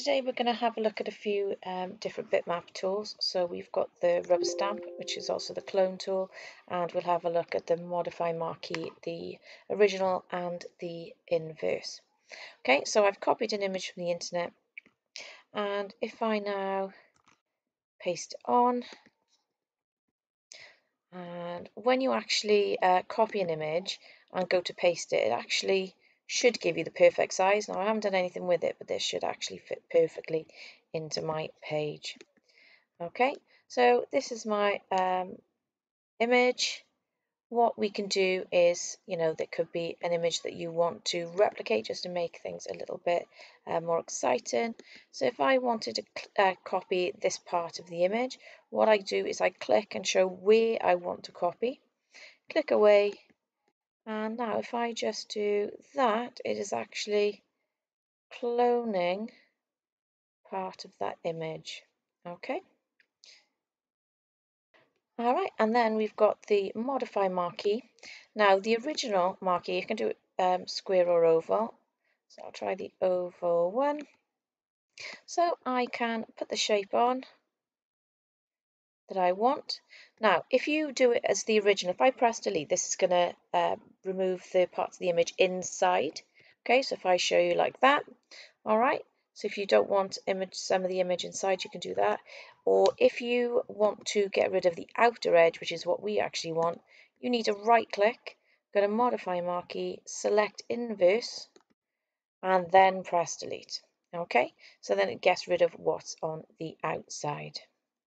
today we're going to have a look at a few um, different bitmap tools. So we've got the rubber stamp, which is also the clone tool, and we'll have a look at the modify marquee, the original and the inverse. Okay, so I've copied an image from the internet, and if I now paste it on, and when you actually uh, copy an image and go to paste it, it actually should give you the perfect size. Now I haven't done anything with it, but this should actually fit perfectly into my page. Okay, so this is my um, image. What we can do is, you know, there could be an image that you want to replicate just to make things a little bit uh, more exciting. So if I wanted to uh, copy this part of the image, what I do is I click and show where I want to copy, click away, and now if I just do that, it is actually cloning part of that image. Okay. All right, and then we've got the modify marquee. Now the original marquee, you can do um, square or oval. So I'll try the oval one. So I can put the shape on that I want. Now, if you do it as the original, if I press delete, this is going to uh, remove the parts of the image inside. Okay, so if I show you like that, all right. So if you don't want image some of the image inside, you can do that. Or if you want to get rid of the outer edge, which is what we actually want, you need to right click, go to modify marquee, select inverse, and then press delete. Okay, so then it gets rid of what's on the outside.